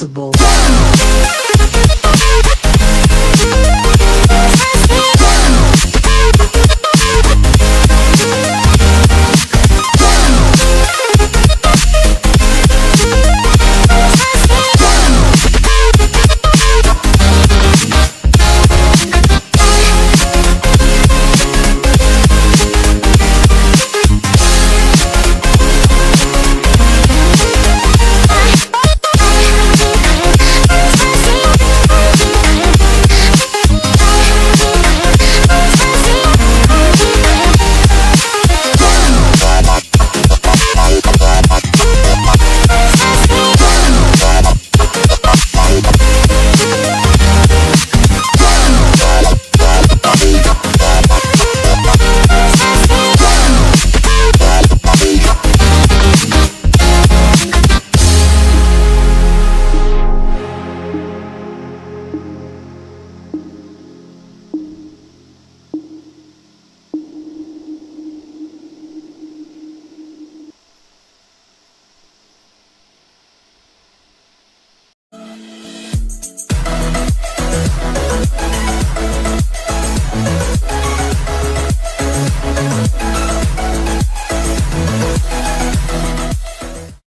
responsible.